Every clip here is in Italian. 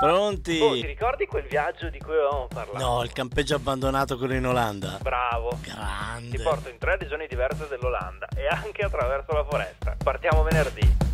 Pronti? Oh, ti ricordi quel viaggio di cui avevamo parlato? No, il campeggio abbandonato quello in Olanda. Bravo. Grande. Ti porto in tre regioni diverse dell'Olanda e anche attraverso la foresta. Partiamo venerdì.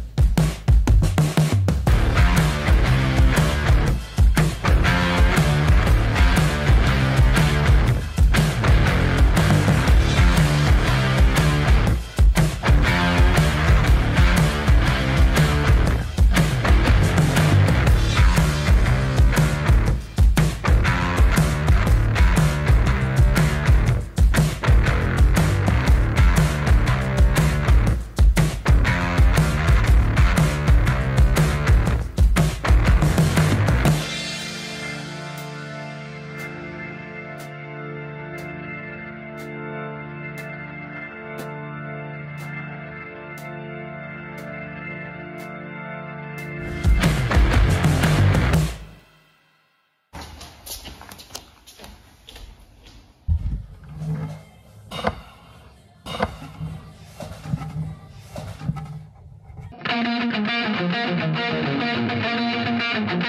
Thank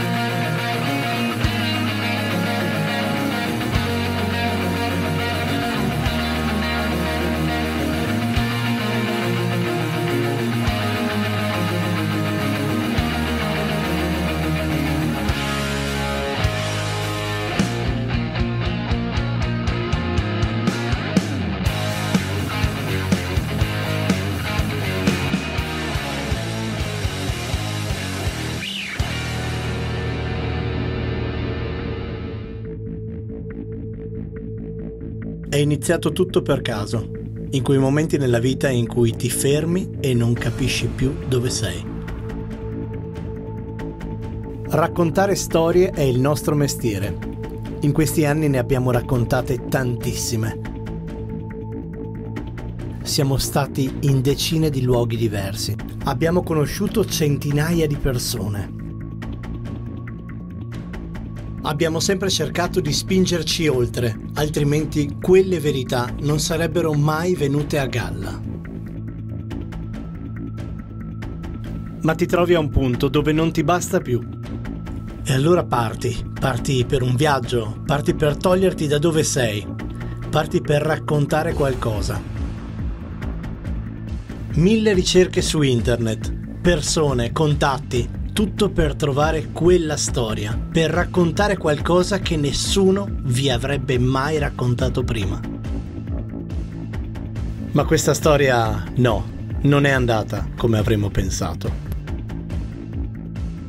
you. È iniziato tutto per caso, in quei momenti nella vita in cui ti fermi e non capisci più dove sei. Raccontare storie è il nostro mestiere. In questi anni ne abbiamo raccontate tantissime. Siamo stati in decine di luoghi diversi. Abbiamo conosciuto centinaia di persone. Abbiamo sempre cercato di spingerci oltre, altrimenti quelle verità non sarebbero mai venute a galla. Ma ti trovi a un punto dove non ti basta più. E allora parti, parti per un viaggio, parti per toglierti da dove sei, parti per raccontare qualcosa. Mille ricerche su internet, persone, contatti, tutto per trovare quella storia, per raccontare qualcosa che nessuno vi avrebbe mai raccontato prima. Ma questa storia no, non è andata come avremmo pensato.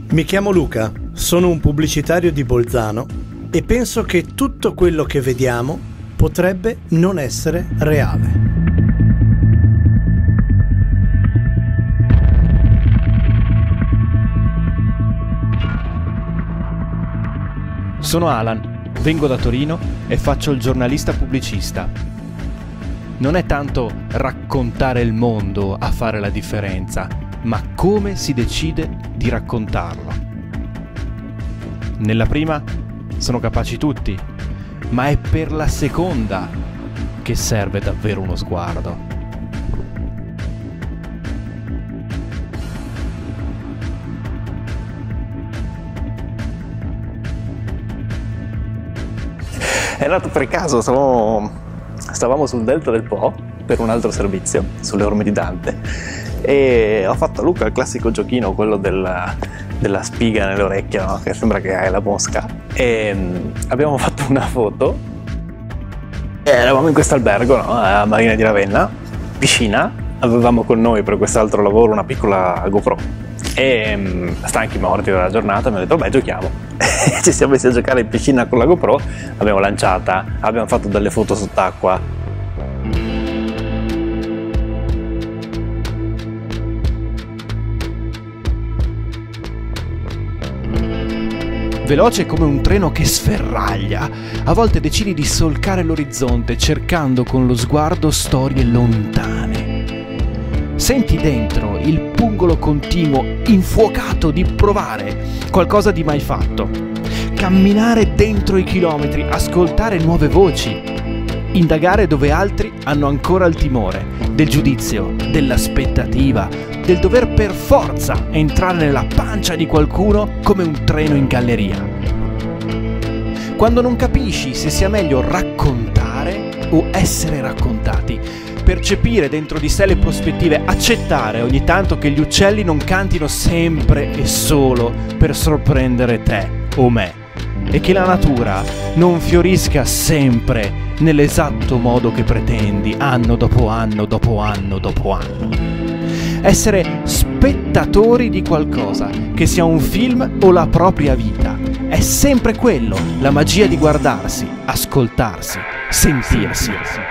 Mi chiamo Luca, sono un pubblicitario di Bolzano e penso che tutto quello che vediamo potrebbe non essere reale. Sono Alan, vengo da Torino e faccio il giornalista pubblicista. Non è tanto raccontare il mondo a fare la differenza, ma come si decide di raccontarlo. Nella prima sono capaci tutti, ma è per la seconda che serve davvero uno sguardo. È nato per caso, stavamo, stavamo sul delta del Po per un altro servizio, sulle orme di Dante, e ho fatto a Luca il classico giochino, quello della, della spiga nell'orecchio, no? che sembra che hai la mosca, e um, abbiamo fatto una foto, e eravamo in questo albergo, no? a Marina di Ravenna, piscina, avevamo con noi per quest'altro lavoro una piccola GoPro. E um, stanchi morti dalla giornata mi hanno detto beh giochiamo ci siamo messi a giocare in piscina con la GoPro l'abbiamo lanciata abbiamo fatto delle foto sott'acqua Veloce come un treno che sferraglia, a volte decidi di solcare l'orizzonte cercando con lo sguardo storie lontane. Senti dentro il pungolo continuo, infuocato di provare qualcosa di mai fatto. Camminare dentro i chilometri, ascoltare nuove voci, indagare dove altri hanno ancora il timore, del giudizio, dell'aspettativa, del dover per forza entrare nella pancia di qualcuno come un treno in galleria. Quando non capisci se sia meglio raccontare o essere raccontati, percepire dentro di sé le prospettive, accettare ogni tanto che gli uccelli non cantino sempre e solo per sorprendere te o me e che la natura non fiorisca sempre nell'esatto modo che pretendi, anno dopo anno, dopo anno, dopo anno. Essere spettatori di qualcosa, che sia un film o la propria vita, è sempre quello, la magia di guardarsi, ascoltarsi, sentirsi.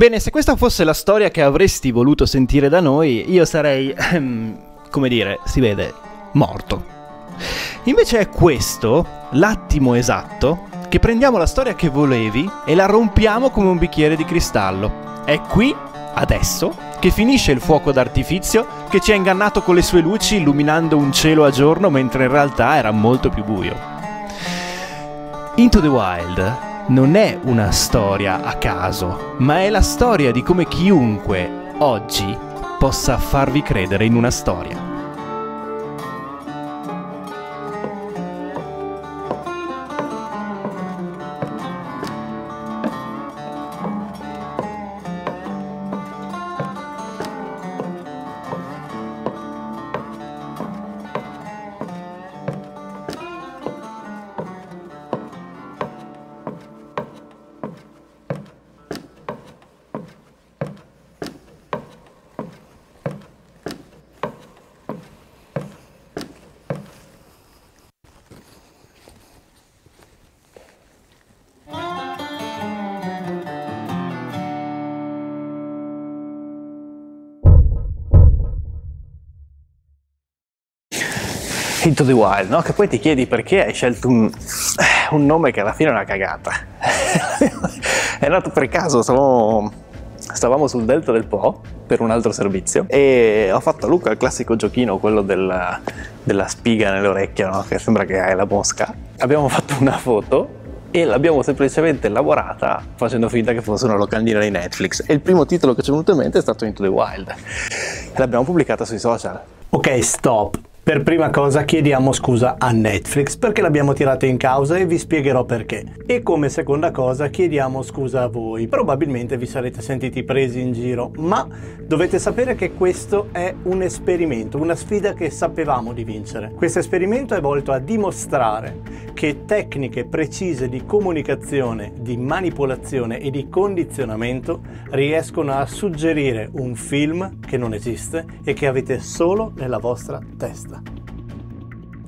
Bene, se questa fosse la storia che avresti voluto sentire da noi, io sarei, ehm, come dire, si vede, morto. Invece è questo l'attimo esatto che prendiamo la storia che volevi e la rompiamo come un bicchiere di cristallo. È qui, adesso, che finisce il fuoco d'artifizio che ci ha ingannato con le sue luci illuminando un cielo a giorno mentre in realtà era molto più buio. Into the Wild non è una storia a caso, ma è la storia di come chiunque oggi possa farvi credere in una storia. Into the Wild, no? Che poi ti chiedi perché hai scelto un, un nome che alla fine è una cagata. è nato per caso, stavamo, stavamo, sul delta del Po per un altro servizio e ho fatto a Luca il classico giochino, quello della, della spiga nelle orecchie, no? Che sembra che hai la mosca. Abbiamo fatto una foto e l'abbiamo semplicemente elaborata facendo finta che fosse una locandina di Netflix e il primo titolo che ci è venuto in mente è stato Into the Wild e l'abbiamo pubblicata sui social. Ok, stop. Per prima cosa chiediamo scusa a Netflix perché l'abbiamo tirata in causa e vi spiegherò perché. E come seconda cosa chiediamo scusa a voi. Probabilmente vi sarete sentiti presi in giro, ma dovete sapere che questo è un esperimento, una sfida che sapevamo di vincere. Questo esperimento è volto a dimostrare che tecniche precise di comunicazione, di manipolazione e di condizionamento riescono a suggerire un film che non esiste e che avete solo nella vostra testa.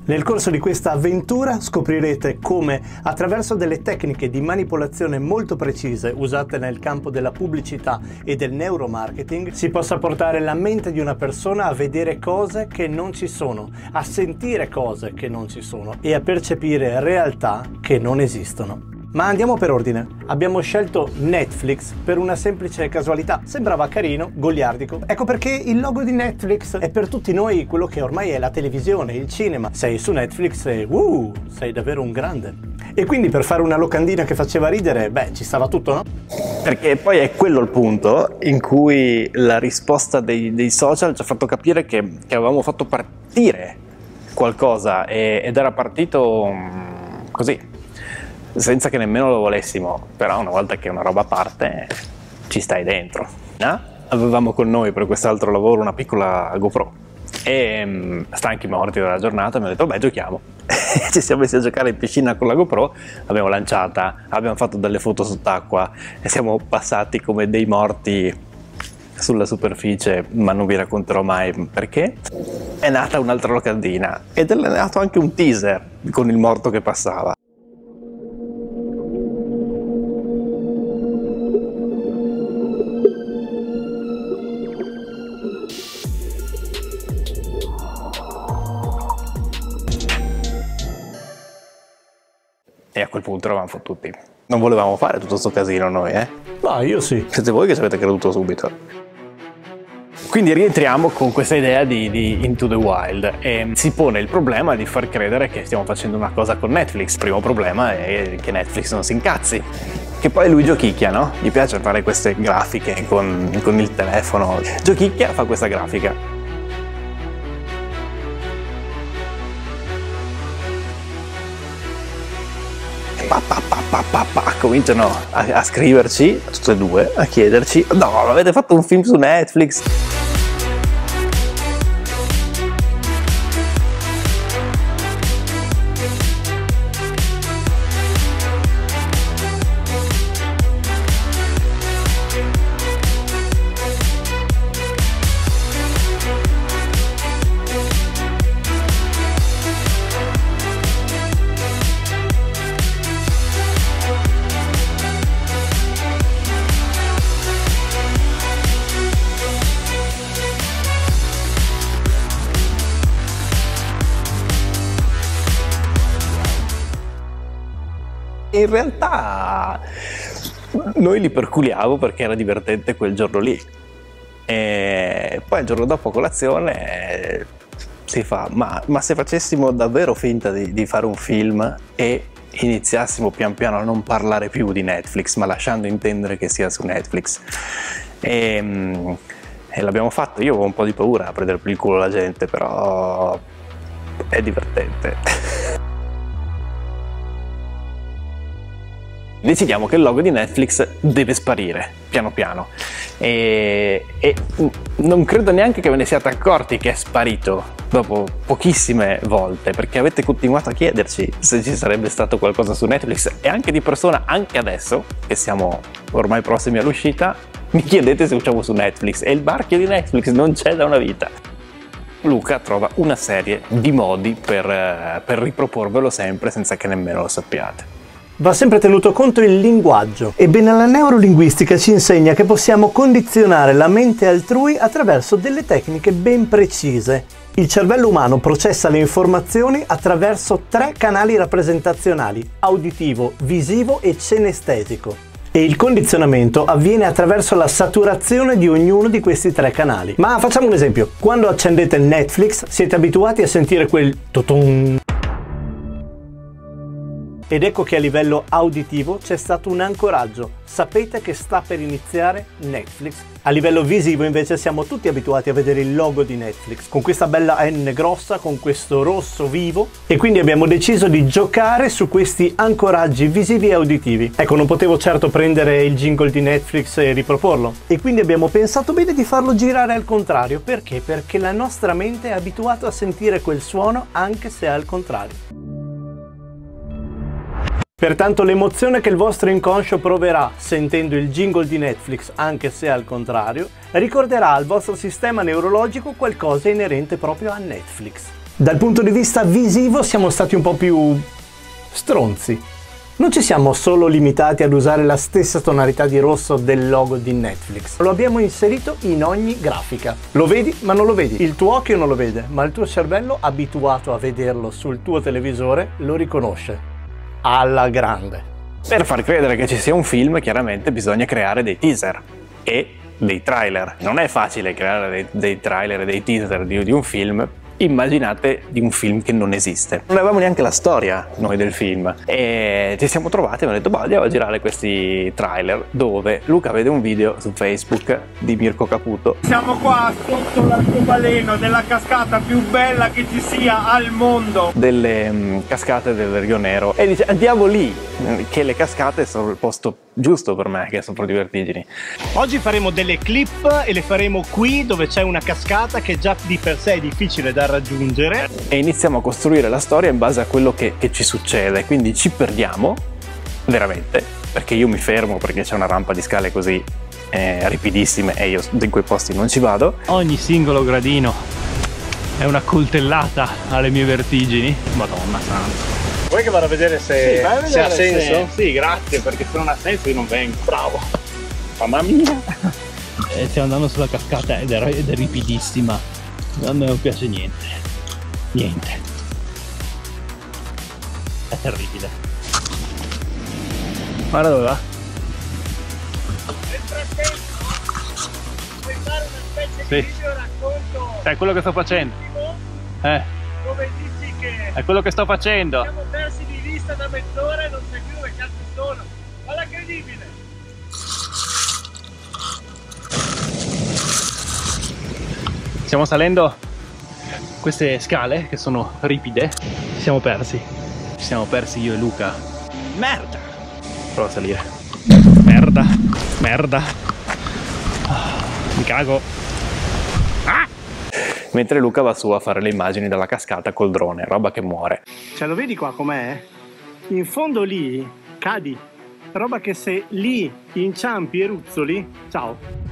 Nel corso di questa avventura scoprirete come attraverso delle tecniche di manipolazione molto precise usate nel campo della pubblicità e del neuromarketing si possa portare la mente di una persona a vedere cose che non ci sono, a sentire cose che non ci sono e a percepire realtà che non esistono. Ma andiamo per ordine. Abbiamo scelto Netflix per una semplice casualità. Sembrava carino, goliardico. Ecco perché il logo di Netflix è per tutti noi quello che ormai è la televisione, il cinema. Sei su Netflix e uh, sei davvero un grande. E quindi per fare una locandina che faceva ridere, beh, ci stava tutto, no? Perché poi è quello il punto in cui la risposta dei, dei social ci ha fatto capire che, che avevamo fatto partire qualcosa e, ed era partito mm, così, senza che nemmeno lo volessimo, però una volta che una roba parte ci stai dentro. No? Avevamo con noi per quest'altro lavoro una piccola GoPro e mm, stanchi morti dalla giornata mi hanno detto beh giochiamo ci siamo messi a giocare in piscina con la GoPro l'abbiamo lanciata abbiamo fatto delle foto sott'acqua e siamo passati come dei morti sulla superficie ma non vi racconterò mai perché è nata un'altra locandina ed è nato anche un teaser con il morto che passava eravamo fottuti. Non volevamo fare tutto questo casino noi, eh? Ma io sì. Siete voi che ci avete creduto subito. Quindi rientriamo con questa idea di, di, Into the Wild e si pone il problema di far credere che stiamo facendo una cosa con Netflix. Il primo problema è che Netflix non si incazzi. Che poi lui giochicchia, no? Gli piace fare queste grafiche con, con il telefono. Giochicchia fa questa grafica pa, pa, cominciano a, a scriverci, tutte e due, a chiederci, no, avete fatto un film su Netflix? In realtà noi li perculiamo perché era divertente quel giorno lì. E poi il giorno dopo colazione si fa, ma, ma se facessimo davvero finta di, di, fare un film e iniziassimo pian piano a non parlare più di Netflix, ma lasciando intendere che sia su Netflix. E, e l'abbiamo fatto, io avevo un po' di paura a prendere per il culo la gente, però è divertente. decidiamo che il logo di Netflix deve sparire piano piano. E, e, non credo neanche che ve ne siate accorti che è sparito dopo pochissime volte perché avete continuato a chiederci se ci sarebbe stato qualcosa su Netflix. E anche di persona anche adesso che siamo ormai prossimi all'uscita mi chiedete se usciamo su Netflix. E il marchio di Netflix non c'è da una vita. Luca trova una serie di modi per, eh, per riproporvelo sempre senza che nemmeno lo sappiate. Va sempre tenuto conto il linguaggio. Ebbene, la neurolinguistica ci insegna che possiamo condizionare la mente altrui attraverso delle tecniche ben precise. Il cervello umano processa le informazioni attraverso tre canali rappresentazionali, auditivo, visivo e cenestesico. E il condizionamento avviene attraverso la saturazione di ognuno di questi tre canali. Ma facciamo un esempio. Quando accendete Netflix siete abituati a sentire quel toton ed ecco che a livello auditivo c'è stato un ancoraggio. Sapete che sta per iniziare Netflix. A livello visivo invece siamo tutti abituati a vedere il logo di Netflix, con questa bella N grossa, con questo rosso vivo. E quindi abbiamo deciso di giocare su questi ancoraggi visivi e auditivi. Ecco, non potevo certo prendere il jingle di Netflix e riproporlo. E quindi abbiamo pensato bene di farlo girare al contrario. Perché? Perché la nostra mente è abituata a sentire quel suono anche se è al contrario. Pertanto l'emozione che il vostro inconscio proverà sentendo il jingle di Netflix, anche se al contrario, ricorderà al vostro sistema neurologico qualcosa inerente proprio a Netflix. Dal punto di vista visivo siamo stati un po' più stronzi. Non ci siamo solo limitati ad usare la stessa tonalità di rosso del logo di Netflix, lo abbiamo inserito in ogni grafica. Lo vedi ma non lo vedi, il tuo occhio non lo vede, ma il tuo cervello abituato a vederlo sul tuo televisore lo riconosce alla grande. Per far credere che ci sia un film, chiaramente bisogna creare dei teaser e dei trailer. Non è facile creare dei, dei trailer e dei teaser di, di, un film immaginate di un film che non esiste. Non avevamo neanche la storia noi del film e ci siamo trovati e abbiamo detto, boh, andiamo a girare questi trailer dove Luca vede un video su Facebook di Mirko Caputo. Siamo qua sotto l'arcobaleno della cascata più bella che ci sia al mondo. Delle um, cascate del Rio Nero e dice andiamo lì, che le cascate sono il posto giusto per me che soffro di vertigini. Oggi faremo delle clip e le faremo qui dove c'è una cascata che già di per sé è difficile da raggiungere. E iniziamo a costruire la storia in base a quello che, che ci succede, quindi ci perdiamo veramente, perché io mi fermo perché c'è una rampa di scale così eh, ripidissime e io in quei posti non ci vado. Ogni singolo gradino è una coltellata alle mie vertigini. Madonna santa. Vuoi che vado a vedere se, sì, a vedere se ha senso? Se... Sì, grazie, perché se non ha senso io non vengo. Bravo. Mamma mia. Eh, stiamo andando sulla cascata ed è, ed è ripidissima. A me non piace niente. Niente. È terribile. Guarda dove va. Nel frattempo, puoi fare una specie Sì. di video racconto È quello che sto facendo. Eh, dove dici che è quello che sto facendo. siamo persi di vista da mezz'ora e non sai più dove cazzo sono. Guarda credibile! Stiamo salendo queste scale che sono ripide. Ci siamo persi. Ci siamo persi io e Luca. Merda! Prova a salire. Merda, merda. Ah, Mi cago. Mentre Luca va su a fare le immagini dalla cascata col drone, roba che muore. Cioè lo vedi qua com'è? In fondo lì cadi. Roba che se lì inciampi e ruzzoli, ciao.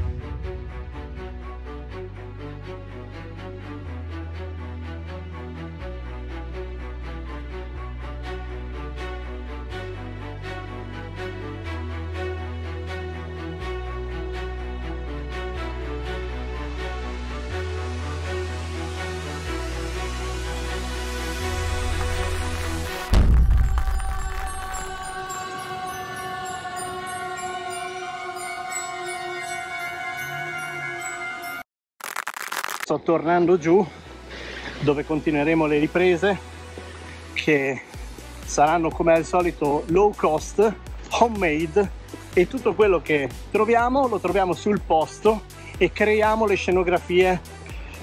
Sto tornando giù dove continueremo le riprese che saranno come al solito low cost, homemade e tutto quello che troviamo lo troviamo sul posto e creiamo le scenografie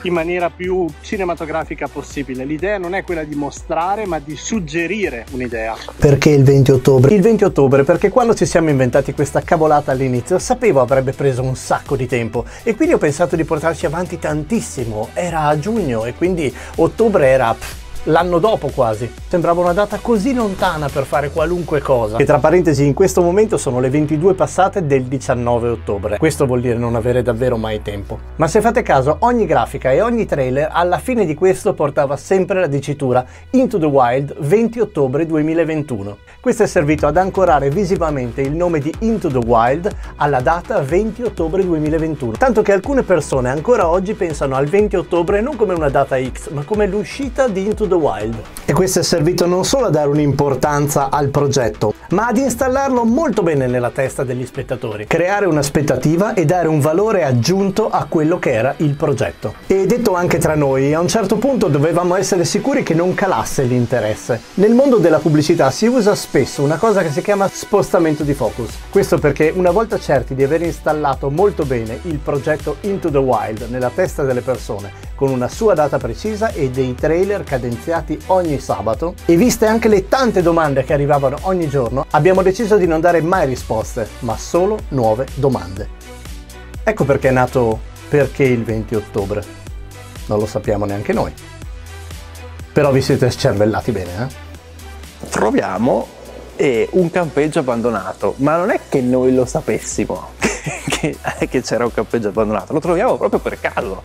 in maniera più cinematografica possibile. L'idea non è quella di mostrare, ma di suggerire un'idea. Perché il 20 ottobre? Il 20 ottobre perché quando ci siamo inventati questa cavolata all'inizio sapevo avrebbe preso un sacco di tempo e quindi ho pensato di portarci avanti tantissimo. Era a giugno e quindi ottobre era pff, l'anno dopo quasi. Sembrava una data così lontana per fare qualunque cosa. E tra parentesi in questo momento sono le 22 passate del 19 ottobre. Questo vuol dire non avere davvero mai tempo. Ma se fate caso ogni grafica e ogni trailer alla fine di questo portava sempre la dicitura Into the Wild 20 ottobre 2021. Questo è servito ad ancorare visivamente il nome di Into the Wild alla data 20 ottobre 2021. Tanto che alcune persone ancora oggi pensano al 20 ottobre non come una data X, ma come l'uscita di Into the Wild. E questo è servito non solo a dare un'importanza al progetto, ma ad installarlo molto bene nella testa degli spettatori, creare un'aspettativa e dare un valore aggiunto a quello che era il progetto. E detto anche tra noi, a un certo punto dovevamo essere sicuri che non calasse l'interesse. Nel mondo della pubblicità si usa spesso una cosa che si chiama spostamento di focus. Questo perché una volta certi di aver installato molto bene il progetto Into the Wild nella testa delle persone, con una sua data precisa e dei trailer cadenziati ogni sabato, e viste anche le tante domande che arrivavano ogni giorno, abbiamo deciso di non dare mai risposte, ma solo nuove domande. Ecco perché è nato Perché il 20 ottobre. Non lo sappiamo neanche noi. Però vi siete scervellati bene, eh? Troviamo eh, un campeggio abbandonato, ma non è che noi lo sapessimo che, che c'era un campeggio abbandonato, lo troviamo proprio per caso.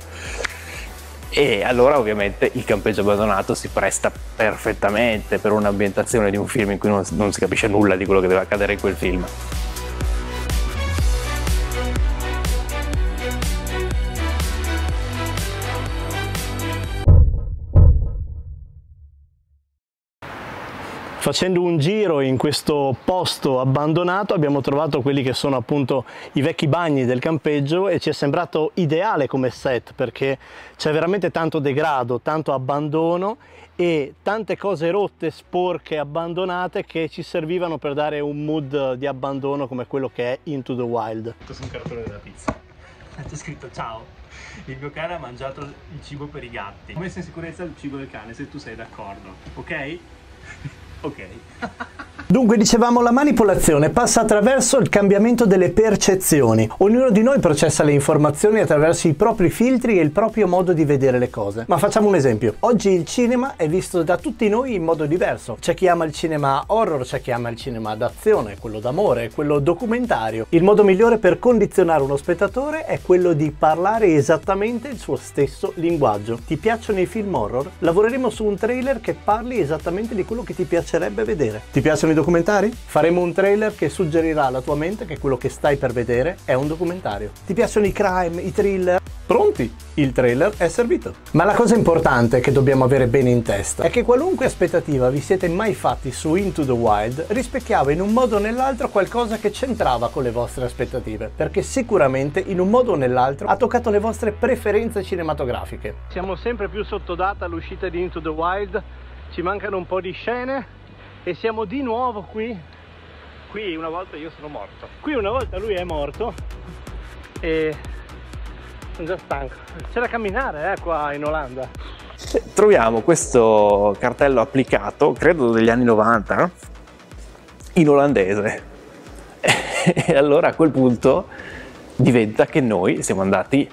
E allora ovviamente il campeggio abbandonato si presta perfettamente per un'ambientazione di un film in cui non, non si capisce nulla di quello che deve accadere in quel film. Facendo un giro in questo posto abbandonato abbiamo trovato quelli che sono appunto i vecchi bagni del campeggio e ci è sembrato ideale come set perché c'è veramente tanto degrado, tanto abbandono e tante cose rotte, sporche, abbandonate che ci servivano per dare un mood di abbandono come quello che è Into the Wild. Questo è un cartone della pizza. C'è scritto ciao. Il mio cane ha mangiato il cibo per i gatti. Ho messo in sicurezza il cibo del cane, se tu sei d'accordo. Ok? Ok. Dunque dicevamo la manipolazione passa attraverso il cambiamento delle percezioni. Ognuno di noi processa le informazioni attraverso i propri filtri e il proprio modo di vedere le cose. Ma facciamo un esempio. Oggi il cinema è visto da tutti noi in modo diverso. C'è chi ama il cinema horror, c'è chi ama il cinema d'azione, quello d'amore, quello documentario. Il modo migliore per condizionare uno spettatore è quello di parlare esattamente il suo stesso linguaggio. Ti piacciono i film horror? Lavoreremo su un trailer che parli esattamente di quello che ti piacerebbe vedere. Ti piacciono i documentari? Faremo un trailer che suggerirà alla tua mente che quello che stai per vedere è un documentario. Ti piacciono i crime, i thriller? Pronti? Il trailer è servito. Ma la cosa importante che dobbiamo avere bene in testa è che qualunque aspettativa vi siete mai fatti su Into the Wild rispecchiava in un modo o nell'altro qualcosa che c'entrava con le vostre aspettative, perché sicuramente in un modo o nell'altro ha toccato le vostre preferenze cinematografiche. Siamo sempre più sottodata all'uscita di Into the Wild, ci mancano un po' di scene e siamo di nuovo qui. Qui una volta io sono morto. Qui una volta lui è morto. E sono già stanco. C'è da camminare eh, qua in Olanda. Troviamo questo cartello applicato credo degli anni 90 in olandese. E allora a quel punto diventa che noi siamo andati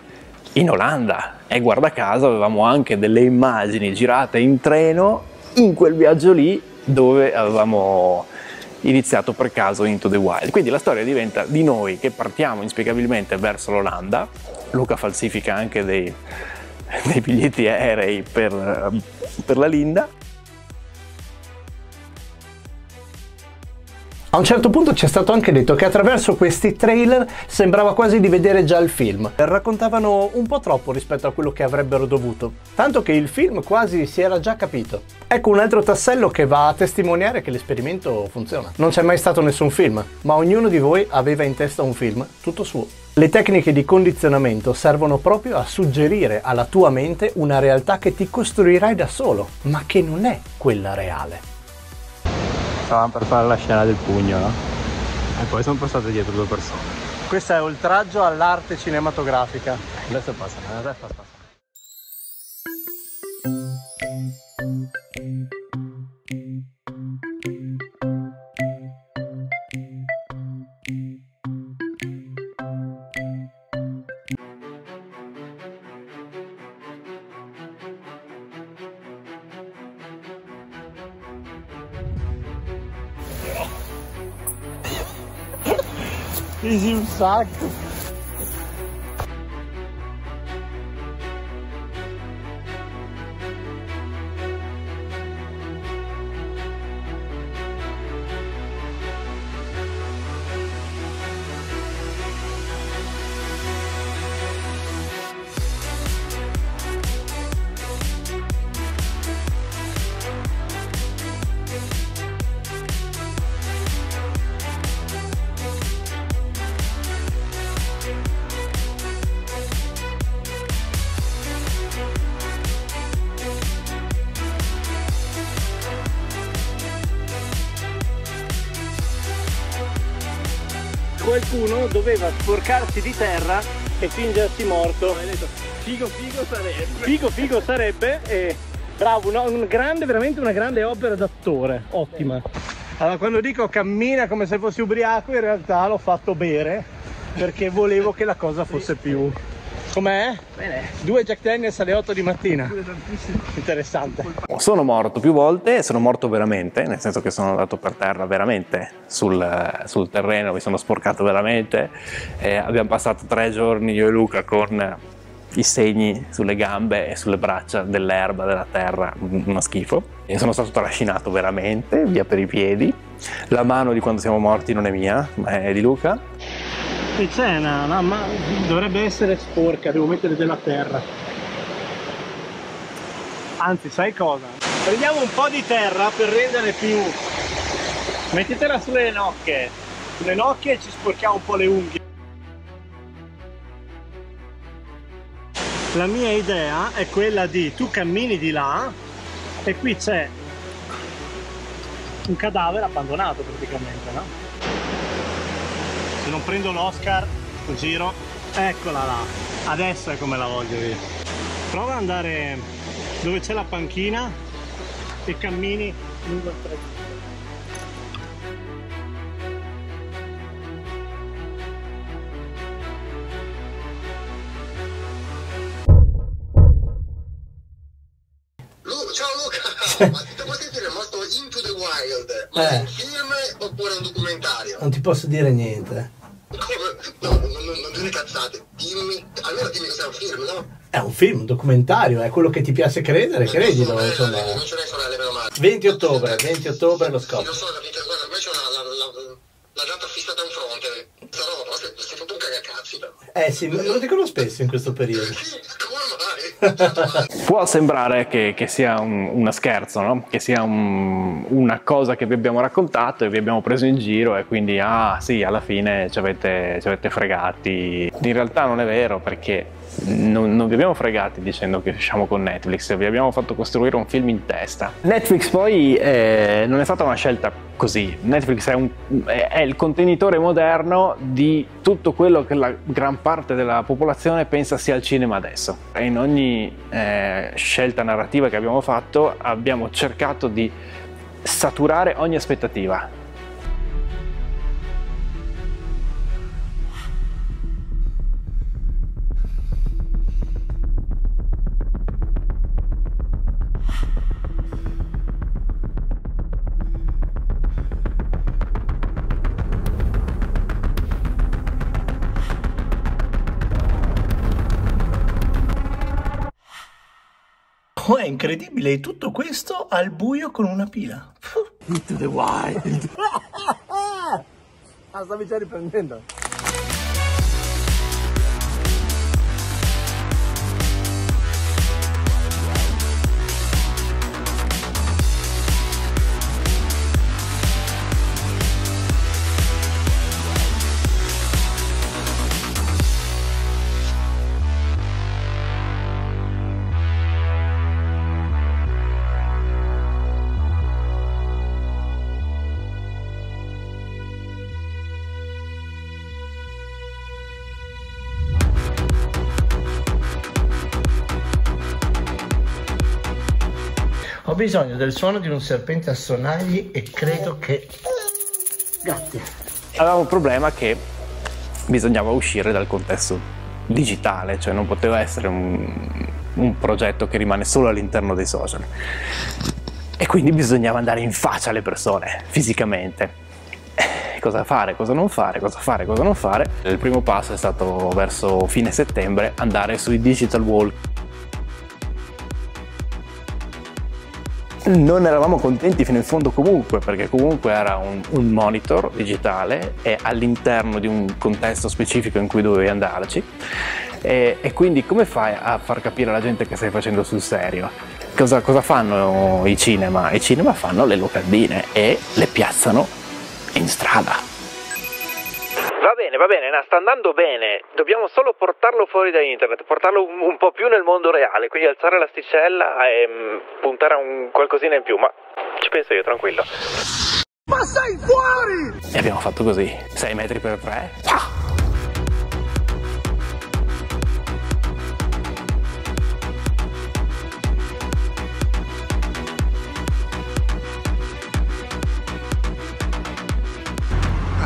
in Olanda. E guarda caso avevamo anche delle immagini girate in treno in quel viaggio lì dove avevamo iniziato per caso Into the Wild. Quindi la storia diventa di noi che partiamo inspiegabilmente verso l'Olanda, Luca falsifica anche dei, dei biglietti aerei per, per la Linda, A un certo punto ci è stato anche detto che attraverso questi trailer sembrava quasi di vedere già il film. Raccontavano un po' troppo rispetto a quello che avrebbero dovuto, tanto che il film quasi si era già capito. Ecco un altro tassello che va a testimoniare che l'esperimento funziona. Non c'è mai stato nessun film, ma ognuno di voi aveva in testa un film tutto suo. Le tecniche di condizionamento servono proprio a suggerire alla tua mente una realtà che ti costruirai da solo, ma che non è quella reale stavamo per fare la scena del pugno, no? E poi sono passate dietro due persone. Questo è oltraggio all'arte cinematografica. Adesso passa, adesso passa. exacto. Qualcuno doveva sporcarsi di terra e fingersi morto. Figo figo sarebbe. Figo figo sarebbe e bravo, no, un grande, veramente una grande opera d'attore, ottima. Allora quando dico cammina come se fossi ubriaco in realtà l'ho fatto bere perché volevo che la cosa fosse più Com'è? Bene. Due Jack Daniels alle 8 di mattina. Interessante. Sono morto più volte e sono morto veramente, nel senso che sono andato per terra veramente sul, sul terreno, mi sono sporcato veramente. Eh, abbiamo passato tre giorni io e Luca con i segni sulle gambe e sulle braccia dell'erba, della terra, uno schifo. E sono stato trascinato veramente via per i piedi. La mano di quando siamo morti non è mia, ma è di Luca e c'è una, una ma dovrebbe essere sporca, devo mettere della terra. Anzi, sai cosa? Prendiamo un po' di terra per rendere più Mettitela sulle nocche. Sulle nocche ci sporchiamo un po' le unghie. La mia idea è quella di tu cammini di là e qui c'è un cadavere abbandonato praticamente, no? Se non prendo l'Oscar, sto giro, eccola là. Adesso è come la voglio io. Prova ad andare dove c'è la panchina e cammini lungo il tragitto. Ciao Luca, ma questo film è molto Into the Wild, ma Eh. Oppure un documentario? Non ti posso dire niente. No, non, non, non dire cazzate, dimmi, almeno dimmi che sia un film, no? È un film, un documentario, è quello che ti piace credere, credilo, Non insomma. eh, Non ce n'è sorelle, meno male. 20 ottobre, 20 ottobre lo Sì, scopro. lo so, capito, guarda, invece ho la, la, la, la data fissata in fronte. Però, però sei, tutto un cagacazzi, però. Eh sì, me lo dicono spesso in questo periodo. Sì, Può sembrare che, che sia un, uno scherzo, no? che sia un- una cosa che vi abbiamo raccontato e vi abbiamo preso in giro e quindi, ah sì, alla fine ci avete, ci avete fregati. In realtà non è vero perché non, non vi abbiamo fregati dicendo che usciamo con Netflix, vi abbiamo fatto costruire un film in testa. Netflix poi eh, non è stata una scelta così, Netflix è, un- è- il contenitore moderno di tutto quello che la gran parte della popolazione pensa sia il cinema adesso. In ogni eh, scelta narrativa che abbiamo fatto abbiamo cercato di saturare ogni aspettativa. Oh, è incredibile, e tutto questo al buio con una pila. Into the wild. ah, stavi già riprendendo. Bisogno del suono di un serpente a sonagli e credo che... Grazie. Avevamo il problema che bisognava uscire dal contesto digitale, cioè non poteva essere un, un progetto che rimane solo all'interno dei social. E quindi bisognava andare in faccia alle persone, fisicamente. Eh, Cosa fare, cosa non fare, cosa fare, cosa non fare. Il primo passo è stato verso fine settembre andare sui digital wall non eravamo contenti fino in fondo comunque, perché comunque era un, un monitor digitale e all'interno di un contesto specifico in cui dovevi andarci. E, e quindi come fai a far capire alla gente che stai facendo sul serio? Cosa, cosa fanno i cinema? I cinema fanno le locandine e le piazzano in strada. Va bene, va bene, no, sta andando bene. Dobbiamo solo portarlo fuori da internet, portarlo un, un po' più nel mondo reale, quindi alzare l'asticella e mm, puntare a un qualcosina in più, ma ci penso io, tranquillo. E abbiamo fatto così, 6 metri per 3.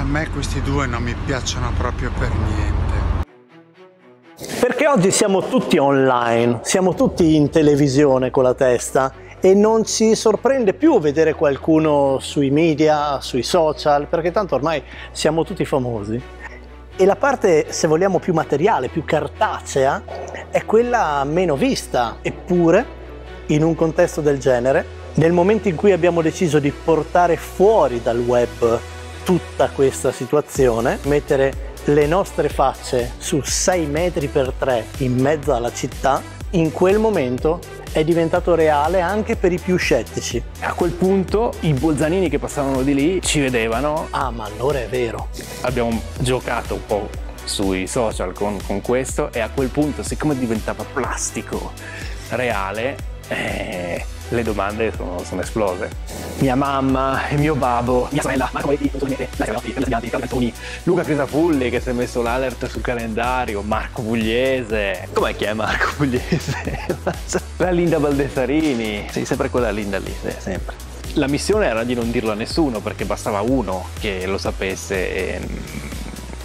A me questi due non mi piacciono proprio per niente. Perché oggi siamo tutti online, siamo tutti in televisione con la testa e non ci sorprende più vedere qualcuno sui media, sui social, perché tanto ormai siamo tutti famosi. E la parte, se vogliamo, più materiale, più cartacea, è quella meno vista. Eppure, in un contesto del genere, nel momento in cui abbiamo deciso di portare fuori dal web tutta questa situazione, mettere le nostre facce su 6 metri per 3 in mezzo alla città, in quel momento è diventato reale anche per i più scettici. A quel punto i bolzanini che passavano di lì ci vedevano. Ah, ma allora è vero. Abbiamo giocato un po' sui social con, con questo e a quel punto, siccome diventava plastico reale, eh, le domande sono, sono, esplose. Mia mamma, mio babbo, mia sorella, Marco Moretti, Luca Crisafulli che si è messo l'alert sul calendario, Marco Pugliese. Com'è che è Marco Pugliese? La Linda Baldessarini. Sì, sempre quella Linda lì, sempre. La missione era di non dirlo a nessuno perché bastava uno che lo sapesse e,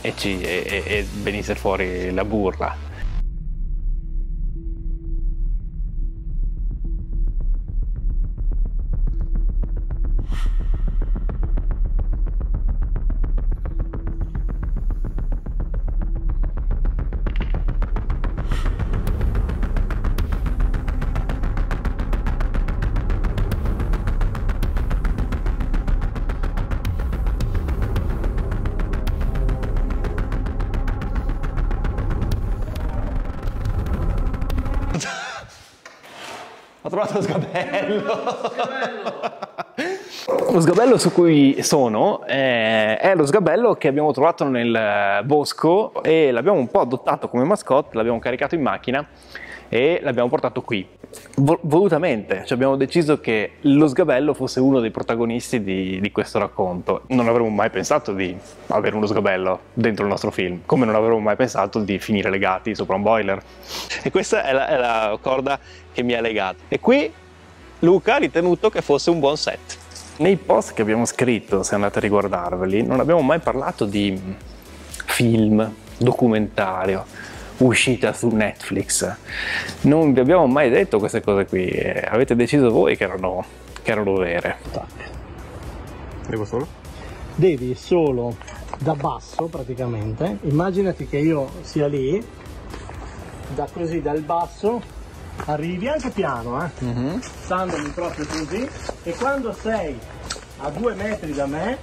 e, ci, e, e venisse fuori la burla. Lo sgabello su cui sono eh, è lo sgabello che abbiamo trovato nel bosco e l'abbiamo un po' adottato come mascotte, l'abbiamo caricato in macchina e l'abbiamo portato qui. volutamente, cioè abbiamo deciso che lo sgabello fosse uno dei protagonisti di, di, questo racconto. Non avremmo mai pensato di avere uno sgabello dentro il nostro film, come non avremmo mai pensato di finire legati sopra un boiler. E questa è la, è la corda che mi ha legato. E qui Luca ha ritenuto che fosse un buon set. Nei post che abbiamo scritto, se andate a riguardarveli, non abbiamo mai parlato di film, documentario uscita su Netflix. Non vi abbiamo mai detto queste cose qui, avete deciso voi che erano, che erano vere. Devo solo? Devi solo da basso praticamente, immaginati che io sia lì, da così dal basso arrivi anche piano, eh? Mm-hmm. standomi proprio così, e quando sei a due metri da me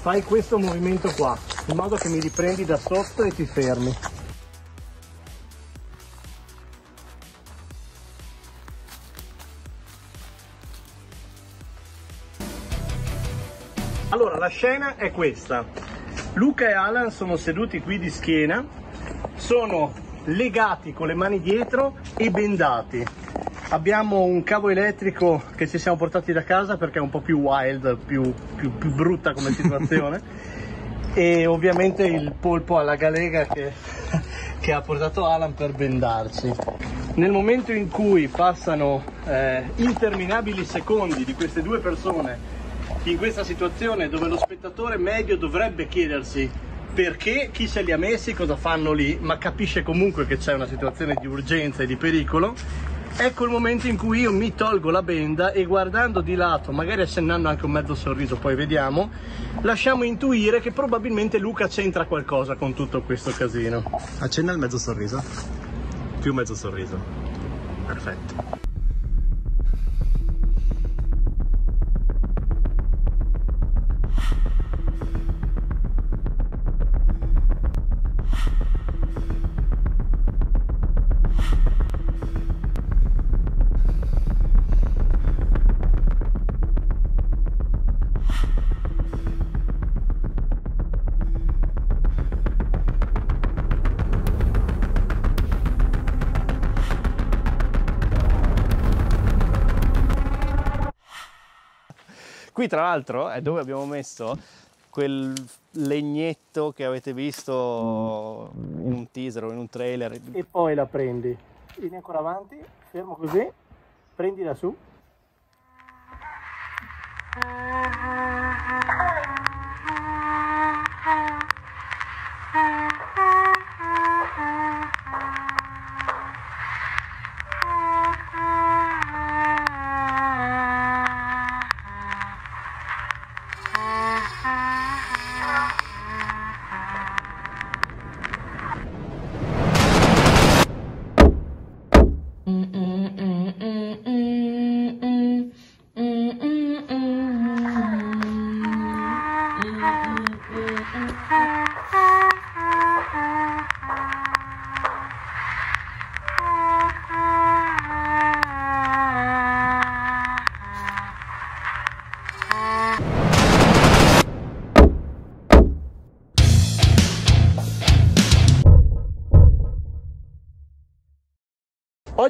fai questo movimento qua, in modo che mi riprendi da sotto e ti fermi. Allora, la scena è questa. Luca e Alan sono seduti qui di schiena, sono legati con le mani dietro e bendati. Abbiamo un cavo elettrico che ci siamo portati da casa perché è un po' più wild, più, più, più brutta come situazione. e ovviamente il polpo alla galega che, che, ha portato Alan per bendarci. Nel momento in cui passano eh, interminabili secondi di queste due persone in questa situazione dove lo spettatore medio dovrebbe chiedersi perché chi se li ha messi, cosa fanno lì, ma capisce comunque che c'è una situazione di urgenza e di pericolo, ecco il momento in cui io mi tolgo la benda e guardando di lato, magari accennando anche un mezzo sorriso, poi vediamo, lasciamo intuire che probabilmente Luca c'entra qualcosa con tutto questo casino. Accenna il mezzo sorriso. Più mezzo sorriso. Perfetto. Qui tra l'altro è dove abbiamo messo quel legnetto che avete visto in un teaser o in un trailer. E poi la prendi. Vieni ancora avanti, fermo così, prendila su.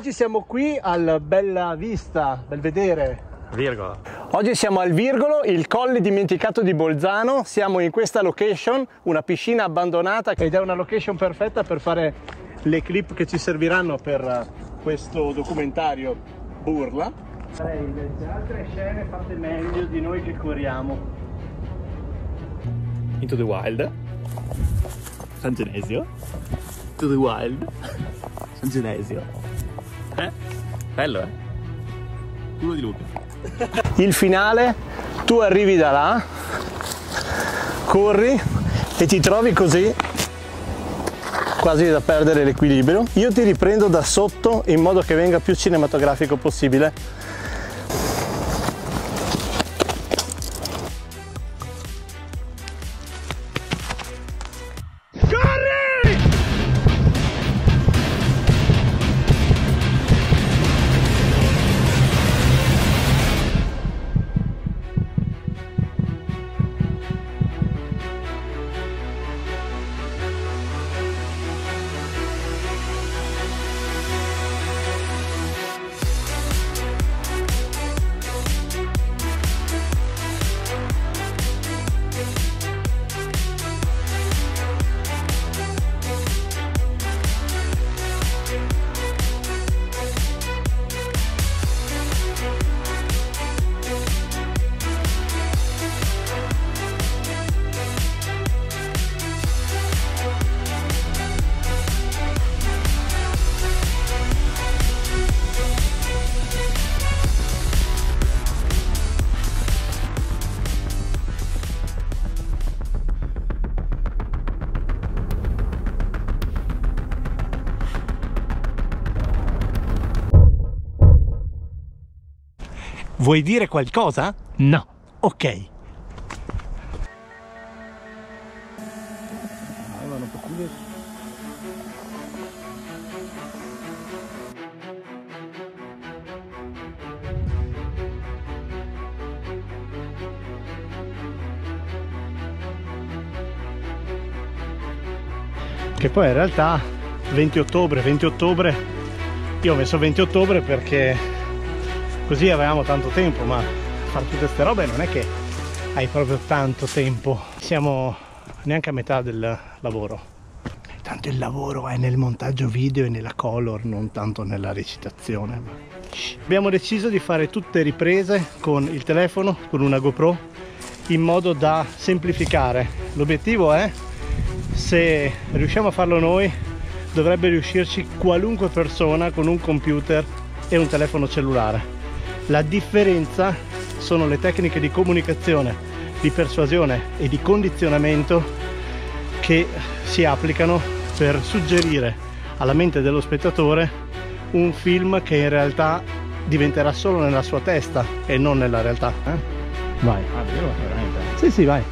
Oggi siamo qui al Bella Vista, Belvedere. Virgola. Oggi siamo al Virgolo, il colle dimenticato di Bolzano. Siamo in questa location, una piscina abbandonata ed è una location perfetta per fare le clip che ci serviranno per eh, questo documentario Burla. Le altre scene fatte meglio di noi che corriamo. Into the Wild. San Genesio. To the Wild. San Genesio. Eh? Bello, eh? Culo di Luca. Il finale, tu arrivi da là, corri e ti trovi così quasi da perdere l'equilibrio. Io ti riprendo da sotto in modo che venga più cinematografico possibile. Vuoi dire qualcosa? No. Ok. Che poi in realtà 20 ottobre, 20 ottobre, io ho messo 20 ottobre perché così avevamo tanto tempo, ma fare tutte queste robe non è che hai proprio tanto tempo. Siamo neanche a metà del lavoro. Tanto il lavoro è nel montaggio video e nella color, non tanto nella recitazione. Abbiamo deciso di fare tutte riprese con il telefono, con una GoPro, in modo da semplificare. L'obiettivo è, se riusciamo a farlo noi, dovrebbe riuscirci qualunque persona con un computer e un telefono cellulare. La differenza sono le tecniche di comunicazione, di persuasione e di condizionamento che si applicano per suggerire alla mente dello spettatore un film che in realtà diventerà solo nella sua testa e non nella realtà. Eh? Vai. Ah, vero? Veramente? Sì, sì, vai.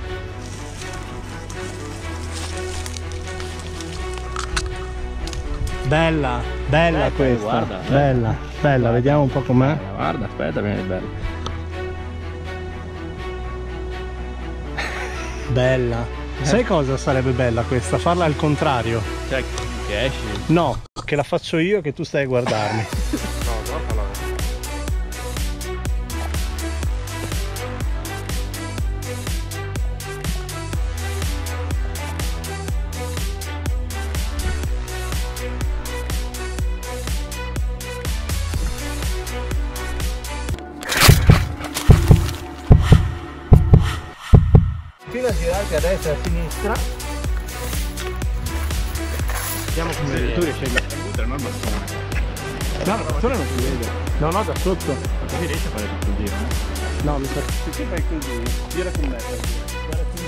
Bella, bella Eh, questa. guarda, eh. bella, bella, vediamo un po' com'è. Guarda, aspetta, viene bello. Bella. Sai cosa sarebbe bella questa? Farla al contrario. Cioè, che esci. No, che la faccio io che tu stai a guardarmi. destra. Vediamo come tu riesci a Buttere il bastone. No, la persona non si vede. No, no, da sotto. Ma così riesci a fare tutto il giro, eh? No, mi sa se tu fai così, gira con me dire. Guarda così.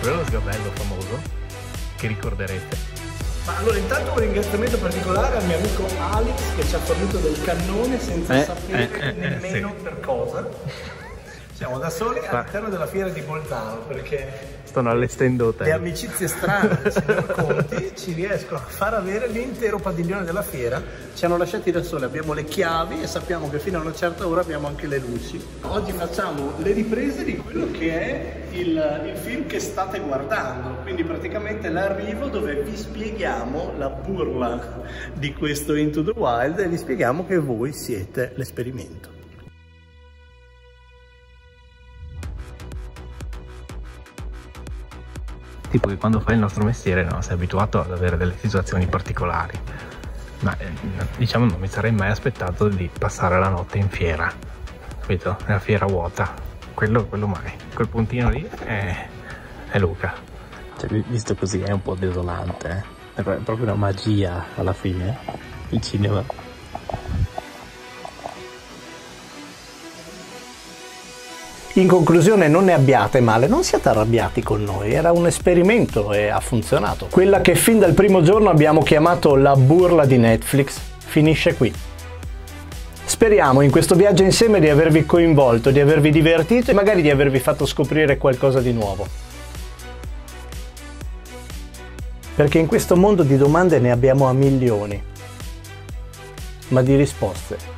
Quello è lo sgabello famoso che ricorderete. Ma allora intanto un ringraziamento particolare al mio amico Alex che ci ha fornito del cannone senza Eh, sapere eh, eh, eh, nemmeno sì. per cosa. Siamo da soli all'interno della fiera di Bolzano perché Stanno allestendo le amicizie strane del signor Conti ci riescono a far avere l'intero padiglione della fiera. Ci hanno lasciati da soli, abbiamo le chiavi e sappiamo che fino a una certa ora abbiamo anche le luci. Oggi facciamo le riprese di quello che è il, il film che state guardando, quindi praticamente l'arrivo dove vi spieghiamo la burla di questo Into the Wild e vi spieghiamo che voi siete l'esperimento. Tipo che quando fai il nostro mestiere no, sei abituato ad avere delle situazioni particolari. Ma eh, diciamo non mi sarei mai aspettato di passare la notte in fiera capito? nella fiera vuota. Quello, quello mai. Quel puntino lì è, è Luca. Cioè, visto così è un po' desolante eh? è proprio una magia alla fine il cinema In conclusione non ne abbiate male, non siate arrabbiati con noi, era un esperimento e ha funzionato. Quella che fin dal primo giorno abbiamo chiamato la burla di Netflix finisce qui. Speriamo in questo viaggio insieme di avervi coinvolto, di avervi divertito e magari di avervi fatto scoprire qualcosa di nuovo. Perché in questo mondo di domande ne abbiamo a milioni, ma di risposte